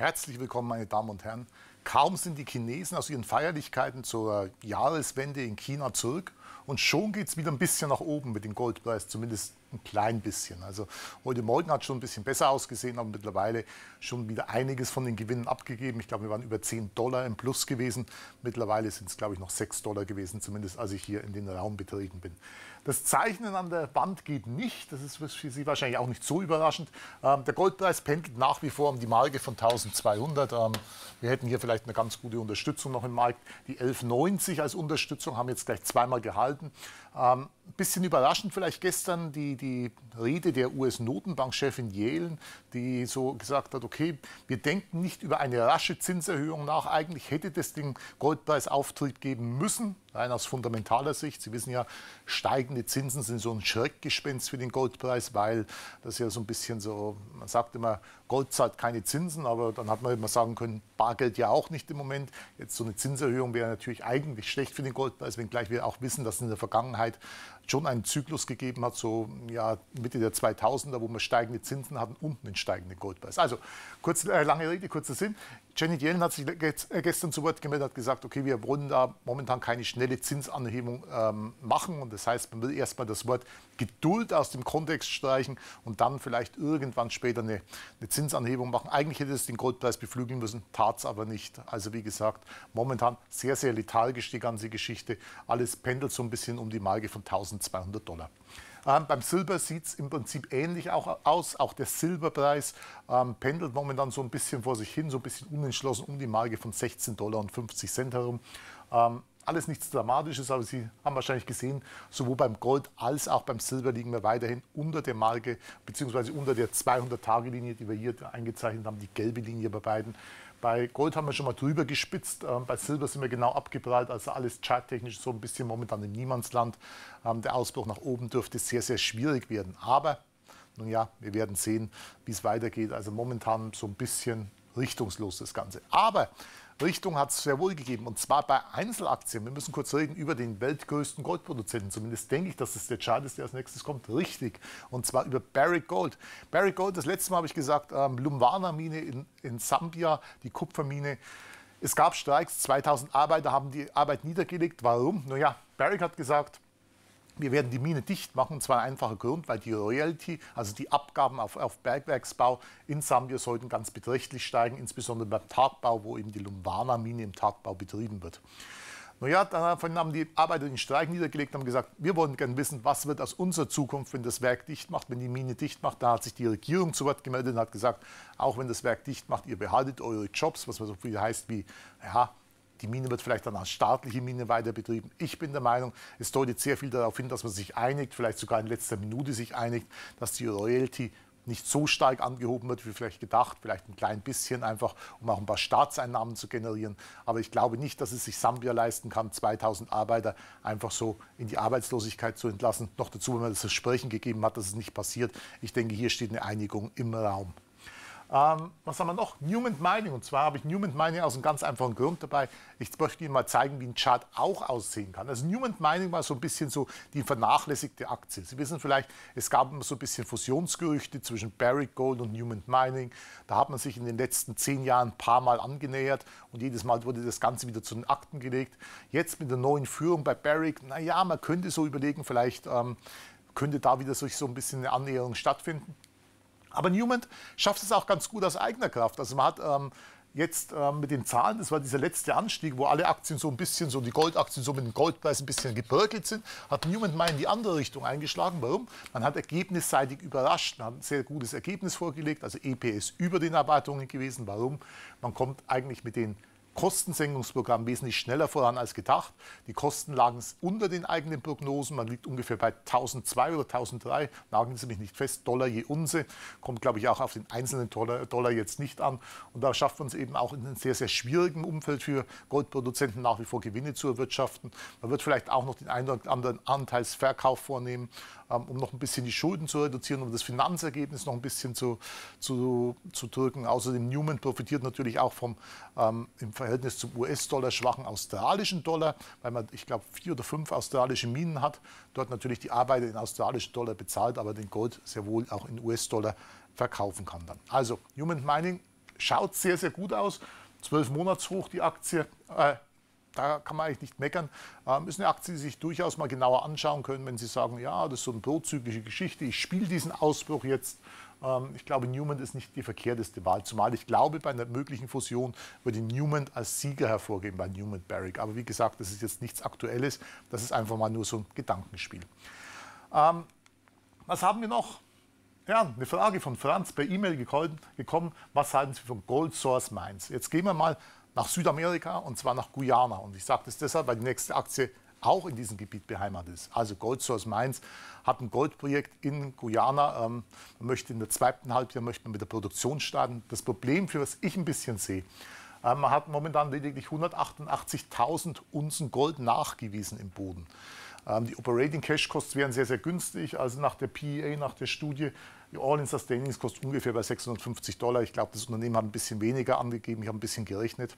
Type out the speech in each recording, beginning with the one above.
Herzlich willkommen, meine Damen und Herren. Kaum sind die Chinesen aus ihren Feierlichkeiten zur Jahreswende in China zurück und schon geht es wieder ein bisschen nach oben mit dem Goldpreis, zumindest ein klein bisschen. Also heute Morgen hat schon ein bisschen besser ausgesehen, aber mittlerweile schon wieder einiges von den Gewinnen abgegeben. Ich glaube, wir waren über 10 Dollar im Plus gewesen. Mittlerweile sind es, glaube ich, noch 6 Dollar gewesen, zumindest als ich hier in den Raum betreten bin. Das Zeichnen an der Wand geht nicht. Das ist für Sie wahrscheinlich auch nicht so überraschend. Ähm, der Goldpreis pendelt nach wie vor um die Marke von 1200. Ähm, wir hätten hier vielleicht eine ganz gute Unterstützung noch im Markt. Die 1190 als Unterstützung haben jetzt gleich zweimal gehalten. Ähm, bisschen überraschend vielleicht gestern die, die Rede der US-Notenbankchefin Yellen, die so gesagt hat, okay, wir denken nicht über eine rasche Zinserhöhung nach. Eigentlich hätte das den Goldpreisauftrieb geben müssen, rein aus fundamentaler Sicht. Sie wissen ja, steigende Zinsen sind so ein Schreckgespenst für den Goldpreis, weil das ja so ein bisschen so, man sagt immer, Gold zahlt keine Zinsen, aber dann hat man immer sagen können, Bargeld ja auch nicht im Moment. Jetzt so eine Zinserhöhung wäre natürlich eigentlich schlecht für den Goldpreis, wenngleich wir auch wissen, dass in der Vergangenheit schon einen Zyklus gegeben hat, so ja, Mitte der 2000er, wo wir steigende Zinsen hatten und einen steigenden Goldpreis. Also kurz, äh, lange Rede, kurzer Sinn. Janet Yellen hat sich äh, gestern zu Wort gemeldet, hat gesagt, okay, wir wollen da momentan keine schnelle Zinsanhebung ähm, machen. Und das heißt, man will erstmal das Wort Geduld aus dem Kontext streichen und dann vielleicht irgendwann später eine, eine Zinsanhebung machen. Eigentlich hätte es den Goldpreis beflügeln müssen, tat es aber nicht. Also wie gesagt, momentan sehr, sehr lethargisch die ganze Geschichte. Alles pendelt so ein bisschen um die Marke von 1200 Dollar. Ähm, beim Silber sieht es im Prinzip ähnlich auch aus. Auch der Silberpreis ähm, pendelt momentan so ein bisschen vor sich hin, so ein bisschen unentschlossen um die Marke von 16 Dollar und 50 Cent herum. Ähm, alles nichts Dramatisches, aber Sie haben wahrscheinlich gesehen, sowohl beim Gold als auch beim Silber liegen wir weiterhin unter der Marke bzw. unter der 200-Tage-Linie, die wir hier eingezeichnet haben, die gelbe Linie bei beiden. Bei Gold haben wir schon mal drüber gespitzt, ähm, bei Silber sind wir genau abgeprallt, also alles charttechnisch so ein bisschen momentan im Niemandsland. Ähm, der Ausbruch nach oben dürfte sehr, sehr schwierig werden. Aber, nun ja, wir werden sehen, wie es weitergeht. Also momentan so ein bisschen richtungslos das Ganze. Aber Richtung hat es sehr wohl gegeben. Und zwar bei Einzelaktien. Wir müssen kurz reden über den weltgrößten Goldproduzenten. Zumindest denke ich, dass das der Chart ist, der als nächstes kommt. Richtig. Und zwar über Barrick Gold. Barrick Gold, das letzte Mal habe ich gesagt, ähm, Lumwana-Mine in, in Sambia, die Kupfermine. Es gab Streiks, 2000 Arbeiter haben die Arbeit niedergelegt. Warum? Naja, Barrick hat gesagt, wir werden die Mine dicht machen, und zwar ein einfacher Grund, weil die Royalty, also die Abgaben auf, auf Bergwerksbau in Sambia sollten ganz beträchtlich steigen, insbesondere beim Tagbau, wo eben die Lumbana-Mine im Tagbau betrieben wird. Naja, dann haben die Arbeiter den Streik niedergelegt und haben gesagt, wir wollen gerne wissen, was wird aus unserer Zukunft, wenn das Werk dicht macht, wenn die Mine dicht macht. Da hat sich die Regierung zu Wort gemeldet und hat gesagt, auch wenn das Werk dicht macht, ihr behaltet eure Jobs, was so viel heißt wie, ja, die Mine wird vielleicht dann als staatliche Mine weiter betrieben. Ich bin der Meinung, es deutet sehr viel darauf hin, dass man sich einigt, vielleicht sogar in letzter Minute sich einigt, dass die Royalty nicht so stark angehoben wird wie vielleicht gedacht, vielleicht ein klein bisschen einfach, um auch ein paar Staatseinnahmen zu generieren. Aber ich glaube nicht, dass es sich Sambia leisten kann, 2000 Arbeiter einfach so in die Arbeitslosigkeit zu entlassen. Noch dazu, wenn man das Versprechen gegeben hat, dass es nicht passiert. Ich denke, hier steht eine Einigung im Raum. Ähm, was haben wir noch? Newman Mining. Und zwar habe ich Newman Mining aus einem ganz einfachen Grund dabei. Ich möchte Ihnen mal zeigen, wie ein Chart auch aussehen kann. Also Newman Mining war so ein bisschen so die vernachlässigte Aktie. Sie wissen vielleicht, es gab immer so ein bisschen Fusionsgerüchte zwischen Barrick Gold und Newman Mining. Da hat man sich in den letzten zehn Jahren ein paar Mal angenähert und jedes Mal wurde das Ganze wieder zu den Akten gelegt. Jetzt mit der neuen Führung bei Barrick, naja, man könnte so überlegen, vielleicht ähm, könnte da wieder so ein bisschen eine Annäherung stattfinden. Aber Newman schafft es auch ganz gut aus eigener Kraft. Also man hat ähm, jetzt ähm, mit den Zahlen, das war dieser letzte Anstieg, wo alle Aktien so ein bisschen, so die Goldaktien so mit dem Goldpreis ein bisschen gebröckelt sind, hat Newman mal in die andere Richtung eingeschlagen. Warum? Man hat ergebnisseitig überrascht, man hat ein sehr gutes Ergebnis vorgelegt, also EPS über den Erwartungen gewesen. Warum? Man kommt eigentlich mit den Kostensenkungsprogramm wesentlich schneller voran als gedacht. Die Kosten lagen unter den eigenen Prognosen. Man liegt ungefähr bei 1002 oder 1003, nageln Sie mich nicht fest, Dollar je Unse. Kommt, glaube ich, auch auf den einzelnen Dollar, Dollar jetzt nicht an. Und da schafft man es eben auch in einem sehr, sehr schwierigen Umfeld für Goldproduzenten nach wie vor Gewinne zu erwirtschaften. Man wird vielleicht auch noch den einen oder anderen Anteilsverkauf vornehmen, um noch ein bisschen die Schulden zu reduzieren, um das Finanzergebnis noch ein bisschen zu, zu, zu drücken. Außerdem Newman profitiert natürlich auch vom ähm, im Verhältnis zum US-Dollar schwachen australischen Dollar, weil man, ich glaube, vier oder fünf australische Minen hat. Dort natürlich die Arbeiter in australischen Dollar bezahlt, aber den Gold sehr wohl auch in US-Dollar verkaufen kann dann. Also Human Mining schaut sehr, sehr gut aus. 12 Monats hoch die Aktie. Äh, da kann man eigentlich nicht meckern. Ähm, ist eine Aktie, die sich durchaus mal genauer anschauen können, wenn Sie sagen, ja, das ist so eine prozyklische Geschichte, ich spiele diesen Ausbruch jetzt. Ähm, ich glaube, Newman ist nicht die verkehrteste Wahl, zumal ich glaube, bei einer möglichen Fusion würde Newman als Sieger hervorgehen bei Newman Barrick. Aber wie gesagt, das ist jetzt nichts Aktuelles, das ist einfach mal nur so ein Gedankenspiel. Ähm, was haben wir noch? Ja, eine Frage von Franz per E-Mail gekommen. Was halten Sie von Gold Source Mines? Jetzt gehen wir mal nach Südamerika und zwar nach Guyana. Und ich sage das deshalb, weil die nächste Aktie auch in diesem Gebiet beheimatet ist. Also Gold Source Mines hat ein Goldprojekt in Guyana. Ähm, man möchte in der zweiten Halbjahr möchte man mit der Produktion starten. Das Problem, für was ich ein bisschen sehe, äh, man hat momentan lediglich 188.000 Unzen Gold nachgewiesen im Boden. Ähm, die Operating Cash Costs wären sehr, sehr günstig. Also nach der PEA, nach der Studie, die All-in Sustaining kostet ungefähr bei 650 Dollar. Ich glaube, das Unternehmen hat ein bisschen weniger angegeben. Ich habe ein bisschen gerechnet.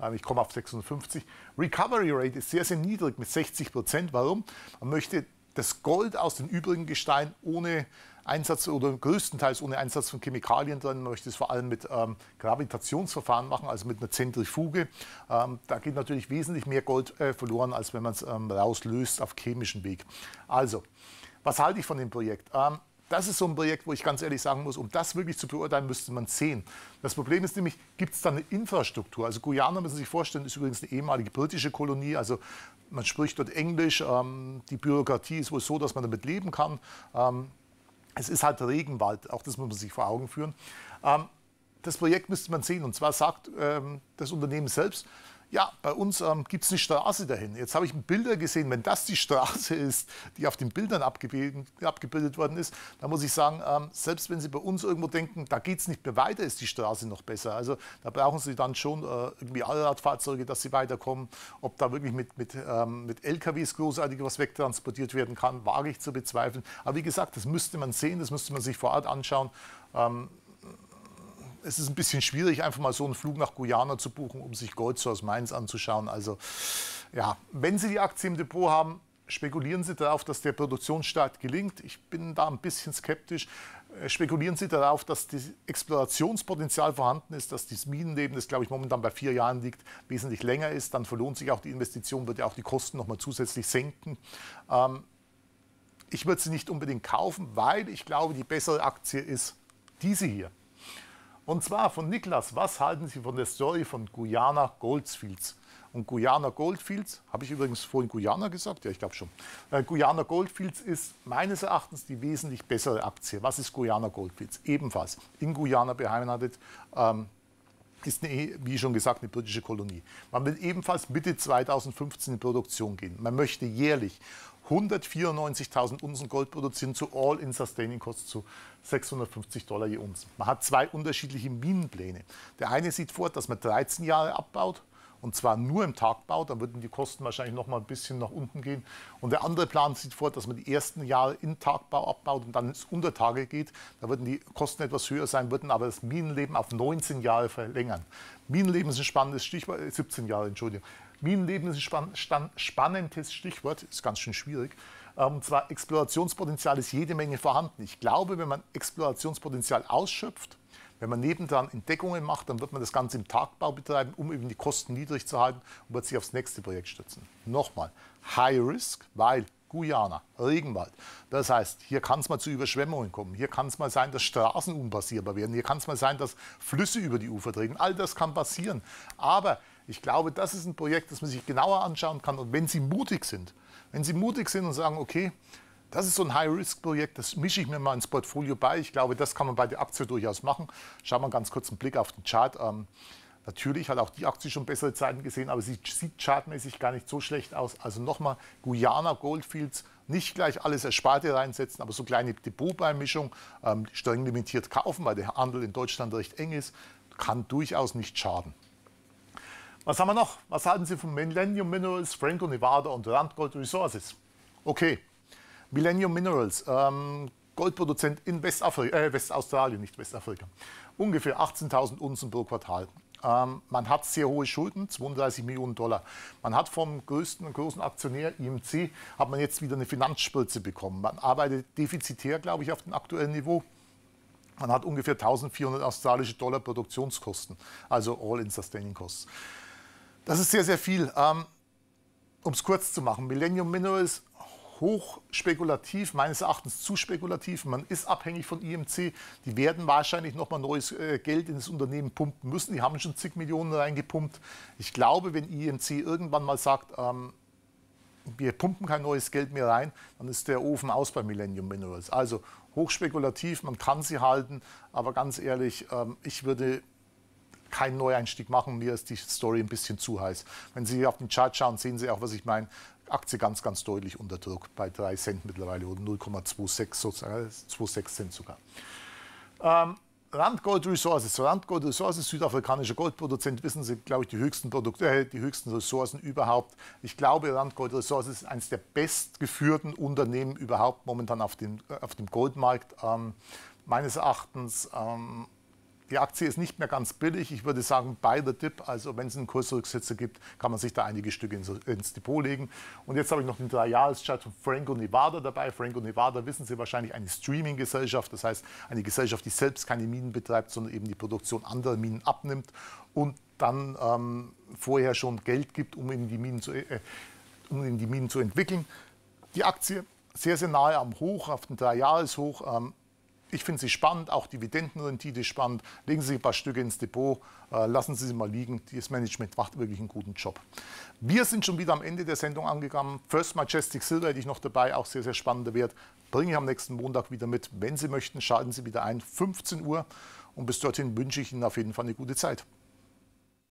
Ähm, ich komme auf 650. Recovery Rate ist sehr, sehr niedrig mit 60 Prozent. Warum? Man möchte das Gold aus den übrigen Gesteinen ohne Einsatz oder größtenteils ohne Einsatz von Chemikalien drin. Man möchte es vor allem mit ähm, Gravitationsverfahren machen, also mit einer Zentrifuge. Ähm, da geht natürlich wesentlich mehr Gold äh, verloren, als wenn man es ähm, rauslöst auf chemischem Weg. Also, was halte ich von dem Projekt? Das ist so ein Projekt, wo ich ganz ehrlich sagen muss, um das wirklich zu beurteilen, müsste man sehen. Das Problem ist nämlich, gibt es da eine Infrastruktur? Also Guyana, müssen Sie sich vorstellen, ist übrigens eine ehemalige britische Kolonie. Also man spricht dort Englisch. Ähm, die Bürokratie ist wohl so, dass man damit leben kann. Ähm, es ist halt Regenwald, auch das muss man sich vor Augen führen. Ähm, das Projekt müsste man sehen. Und zwar sagt ähm, das Unternehmen selbst, ja, bei uns ähm, gibt es eine Straße dahin. Jetzt habe ich Bilder gesehen, wenn das die Straße ist, die auf den Bildern abgebildet, abgebildet worden ist, dann muss ich sagen, ähm, selbst wenn Sie bei uns irgendwo denken, da geht es nicht mehr weiter, ist die Straße noch besser. Also da brauchen Sie dann schon äh, irgendwie Allradfahrzeuge, dass Sie weiterkommen. Ob da wirklich mit, mit, ähm, mit LKWs großartig was wegtransportiert werden kann, wage ich zu bezweifeln. Aber wie gesagt, das müsste man sehen, das müsste man sich vor Ort anschauen. Ähm, es ist ein bisschen schwierig, einfach mal so einen Flug nach Guyana zu buchen, um sich Gold aus Mainz anzuschauen. Also ja, wenn Sie die Aktie im Depot haben, spekulieren Sie darauf, dass der Produktionsstart gelingt. Ich bin da ein bisschen skeptisch. Äh, spekulieren Sie darauf, dass das Explorationspotenzial vorhanden ist, dass das Minenleben, das glaube ich momentan bei vier Jahren liegt, wesentlich länger ist. Dann verlohnt sich auch die Investition, wird ja auch die Kosten nochmal zusätzlich senken. Ähm, ich würde sie nicht unbedingt kaufen, weil ich glaube, die bessere Aktie ist diese hier. Und zwar von Niklas, was halten Sie von der Story von Guyana Goldfields? Und Guyana Goldfields, habe ich übrigens vorhin Guyana gesagt? Ja, ich glaube schon. Äh, Guyana Goldfields ist meines Erachtens die wesentlich bessere Aktie. Was ist Guyana Goldfields? Ebenfalls in Guyana beheimatet. Ähm, ist, eine, wie schon gesagt, eine britische Kolonie. Man will ebenfalls Mitte 2015 in Produktion gehen. Man möchte jährlich 194.000 Unzen Gold produzieren zu All-in Sustaining Costs zu 650 Dollar je Unzen. Man hat zwei unterschiedliche Minenpläne. Der eine sieht vor, dass man 13 Jahre abbaut und zwar nur im Tagbau, dann würden die Kosten wahrscheinlich noch mal ein bisschen nach unten gehen. Und der andere Plan sieht vor, dass man die ersten Jahre im Tagbau abbaut und dann ins Untertage geht. Da würden die Kosten etwas höher sein, würden aber das Minenleben auf 19 Jahre verlängern. Minenleben ist ein spannendes Stichwort, 17 äh, Jahre, Entschuldigung. Minenleben ist ein spannendes Stichwort, ist ganz schön schwierig. Und ähm, zwar Explorationspotenzial ist jede Menge vorhanden. Ich glaube, wenn man Explorationspotenzial ausschöpft, wenn man nebendran Entdeckungen macht, dann wird man das Ganze im Tagbau betreiben, um eben die Kosten niedrig zu halten und wird sich aufs nächste Projekt stützen. Nochmal, High Risk, weil Guyana, Regenwald. Das heißt, hier kann es mal zu Überschwemmungen kommen. Hier kann es mal sein, dass Straßen unpassierbar werden. Hier kann es mal sein, dass Flüsse über die Ufer treten. All das kann passieren. Aber ich glaube, das ist ein Projekt, das man sich genauer anschauen kann. Und wenn Sie mutig sind, wenn Sie mutig sind und sagen, okay, das ist so ein High-Risk-Projekt, das mische ich mir mal ins Portfolio bei. Ich glaube, das kann man bei der Aktie durchaus machen. Schauen wir ganz kurz einen Blick auf den Chart. Ähm, natürlich hat auch die Aktie schon bessere Zeiten gesehen, aber sie sieht chartmäßig gar nicht so schlecht aus. Also nochmal, Guyana Goldfields, nicht gleich alles Ersparte reinsetzen, aber so kleine Depotbeimischung, ähm, streng limitiert kaufen, weil der Handel in Deutschland recht eng ist, kann durchaus nicht schaden. Was haben wir noch? Was halten Sie von Millennium Minerals, Franco Nevada und Randgold Resources? Okay, Millennium Minerals, ähm, Goldproduzent in Westafri äh, Westaustralien, nicht Westafrika. Ungefähr 18.000 Unzen pro Quartal. Ähm, man hat sehr hohe Schulden, 32 Millionen Dollar. Man hat vom größten großen Aktionär IMC hat man jetzt wieder eine Finanzspritze bekommen. Man arbeitet defizitär, glaube ich, auf dem aktuellen Niveau. Man hat ungefähr 1400 australische Dollar Produktionskosten, also All-in Sustaining Costs. Das ist sehr, sehr viel. Ähm, um es kurz zu machen, Millennium Minerals hoch spekulativ, meines Erachtens zu spekulativ. Man ist abhängig von IMC. Die werden wahrscheinlich nochmal neues äh, Geld in das Unternehmen pumpen müssen. Die haben schon zig Millionen reingepumpt. Ich glaube, wenn IMC irgendwann mal sagt, ähm, wir pumpen kein neues Geld mehr rein, dann ist der Ofen aus bei Millennium Minerals. Also hochspekulativ, man kann sie halten, aber ganz ehrlich, ähm, ich würde keinen Neueinstieg machen. Mir ist die Story ein bisschen zu heiß. Wenn Sie auf den Chart schauen, sehen Sie auch, was ich meine. Aktie ganz, ganz deutlich unter Druck bei 3 Cent mittlerweile oder 0,26 Cent sogar. Ähm, Randgold Resources. Randgold Resources, südafrikanischer Goldproduzent, wissen Sie, glaube ich, die höchsten Produkte, äh, die höchsten Ressourcen überhaupt. Ich glaube, Randgold Resources ist eines der bestgeführten Unternehmen überhaupt momentan auf dem, äh, auf dem Goldmarkt. Ähm, meines Erachtens ähm, die Aktie ist nicht mehr ganz billig. Ich würde sagen, bei the dip, also wenn es einen Kursrücksetzer gibt, kann man sich da einige Stücke ins, ins Depot legen. Und jetzt habe ich noch den Drei-Jahres-Chart von Franco Nevada dabei. Franco Nevada, wissen Sie wahrscheinlich, eine Streaming-Gesellschaft. Das heißt, eine Gesellschaft, die selbst keine Minen betreibt, sondern eben die Produktion anderer Minen abnimmt und dann ähm, vorher schon Geld gibt, um in die Minen zu, äh, um in die Minen zu entwickeln. Die Aktie sehr, sehr nahe am Hoch, auf den Drei-Jahres-Hoch. Ähm, ich finde sie spannend, auch Dividendenrendite spannend. Legen Sie ein paar Stücke ins Depot, äh, lassen Sie sie mal liegen. Das Management macht wirklich einen guten Job. Wir sind schon wieder am Ende der Sendung angekommen. First Majestic Silver hätte ich noch dabei, auch sehr, sehr spannender Wert. Bringe ich am nächsten Montag wieder mit. Wenn Sie möchten, schalten Sie wieder ein, 15 Uhr. Und bis dorthin wünsche ich Ihnen auf jeden Fall eine gute Zeit.